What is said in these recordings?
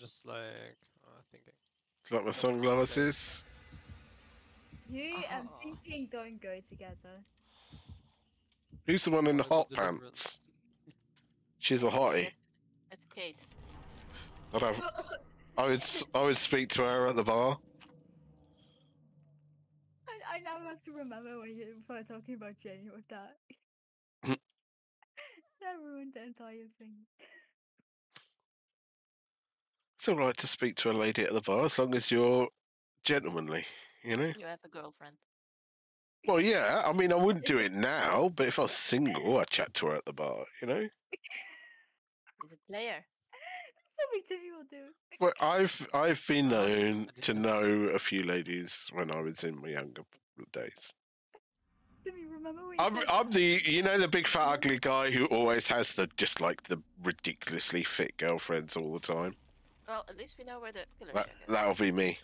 just like uh, thinking. Got my sunglasses. You and Oh. thinking don't go together. Who's the one in the hot deliverance. pants? She's a hottie. It's Kate. I'd have, I would s- I would speak to her at the bar. I, I now have to remember when you were talking about Jenny with that. that ruined the entire thing. It's all right to speak to a lady at the bar as long as you're gentlemanly, you know. You have a girlfriend. Well, yeah. I mean, I wouldn't do it now, but if I was single, I'd chat to her at the bar, you know. He's a player. Something Timmy will do. Well, I've I've been known to know a few ladies when I was in my younger days. Timmy, remember when you I'm I'm the you know the big fat ugly guy who always has the just like the ridiculously fit girlfriends all the time. Well, at least we know where the killer that, is. That'll be me.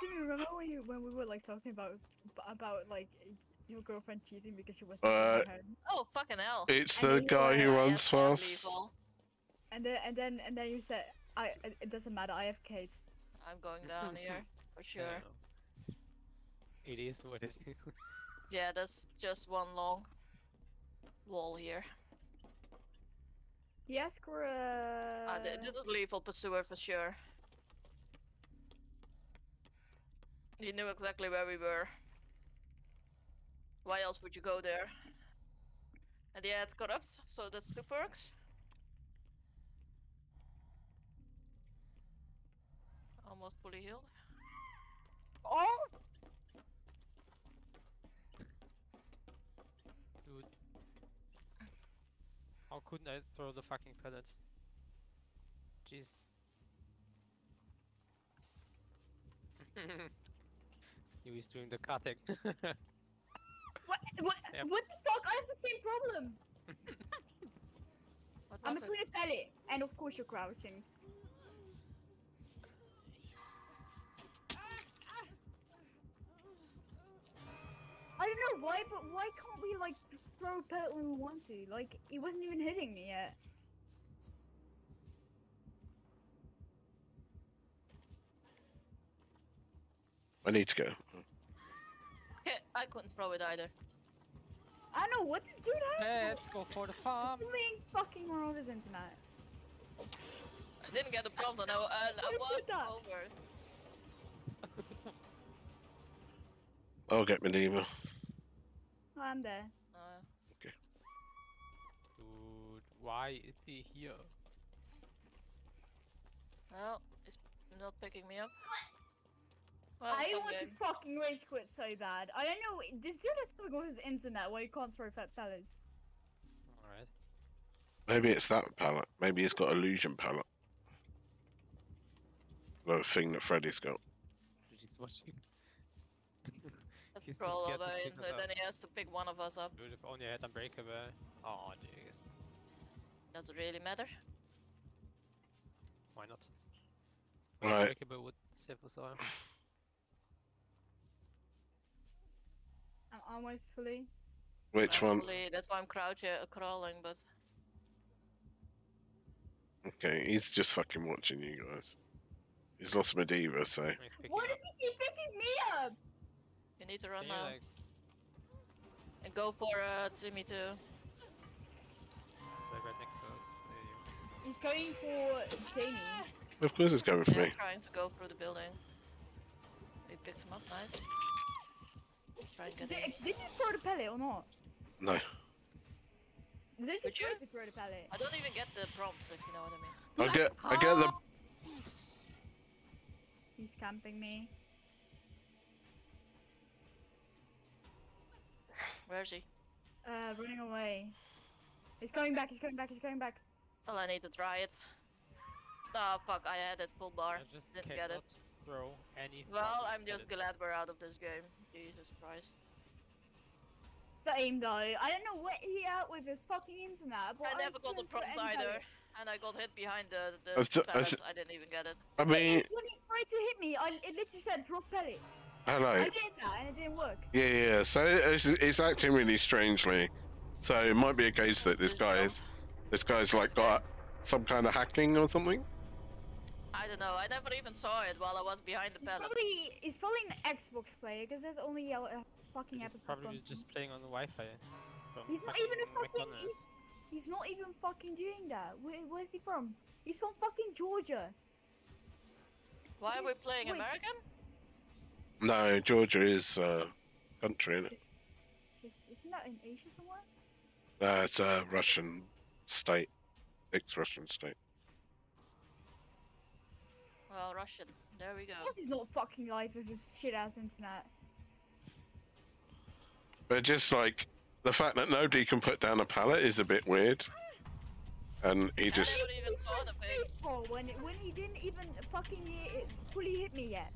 Timmy, remember when you when we were like talking about about like your girlfriend cheating because she was Uh, home, Oh, fucking hell. It's And the guy who runs yes, I'm fast. and then and then and then you said I it, it doesn't matter. I have Kate. I'm going down here for sure. It is what it is. Yeah, that's just one long wall here. Yes, uh, Uh, th- this is lethal pursuer for sure. You knew exactly where we were. Why else would you go there? And yeah, it's corrupt, so that's two perks. Almost fully healed. Oh, Dude. How couldn't I uh, throw the fucking pallets? Jeez. he was doing the cutting. what what Yep. what the fuck? I have the same problem. What I'm was it? between a pallet, and of course you're crouching. I don't know why, but why can't we like throw a pallet when we want to? Like, it wasn't even hitting me yet. I need to go. Okay, I couldn't throw it either. I don't know what this dude has. Let's go for the There's farm. something fucking wrong with his internet. I didn't get the prompt and I, wa- I was did over. I'll get Medema. Oh, I'm there. Uh, Dude, why is he here? well, he's not picking me up. Well, I some want game. to fucking rage quit so bad. I don't know. This dude has something with his internet where you can't throw fat fellas. Alright. Maybe it's that pallet. Maybe it's got illusion pallet. The thing that Freddy's got. He's watching. Let's He's too roll scared to over pick and us up. then he has to pick one of us up. Dude, if only I had Unbreakable. Oh, jeez. Does it really matter? Why not? Right. Unbreakable would save us all. I'm almost fully. Which one? Actually, That's why I'm crouching, uh, crawling, but Okay, he's just fucking watching you guys. He's lost Medeva, so He's picking Why does he keep picking me up? You need to run Can now. like, And go for uh, Timmy too. stay right next to us? He's going for Jamie. of course he's going for Yeah, me. trying to go through the building. He picked him up, nice. Try and get Did, in. did you throw the pallet or not? No. Did you Would you? throw the pallet? I don't even get the prompts, if you know what I mean. I get I get the He's camping me. Where is he? Uh, running away. He's going back, he's going back, he's going back. Well, I need to try it. Oh fuck, I had it full bar. I just Didn't get it. cannot throw any. Well, I'm just pallets. glad we're out of this game. Jesus Christ. Same though. I don't know what he out with his fucking internet. But I never got the prompt either. And I got hit behind the, the I I. I didn't even get it. I mean When he tried to hit me, I it literally said drop pellet. Hello. I did that and it didn't work. Yeah, yeah. So it's, it's acting really strangely. So it might be a case that this Just guy is this guy's like got some kind of hacking or something. I don't know. I never even saw it while I was behind the He's pallet. probably he's probably an Xbox player because there's only a, a fucking He's Xbox. probably on- just playing on the Wi-Fi. He's not even a fucking- McDonald's. He's not even fucking doing that. Where, where's he from? He's from fucking Georgia. Why are we playing wait. American? No, Georgia is uh, country, isn't it? It's, it's, isn't that in Asia somewhere? Uh, it's a Russian state, ex-Russian state. Well, Russian. There we go. Of course he's not fucking live with his shit ass internet. But just like the fact that nobody can put down a pallet is a bit weird. And he I just never even saw the pig. Baseball when when he didn't even fucking hit, fully hit me yet.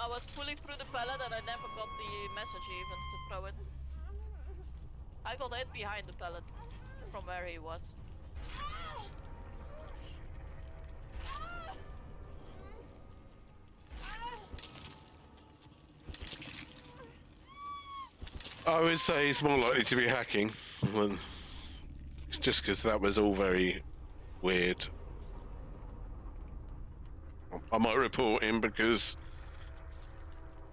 I was pulling through the pallet and I never got the message even to throw it. I got hit behind the pallet from where he was. I would say he's more likely to be hacking just because that was all very weird. I might report him because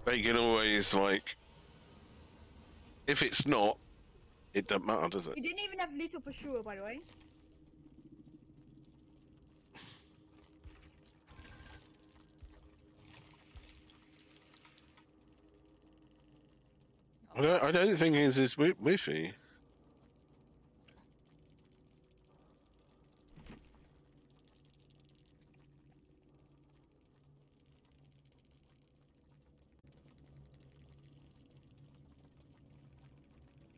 they can always like if it's not, it doesn't matter, does it? He didn't even have lethal pursuer, by the way. I don't, I don't think it's wi- Wi-Fi.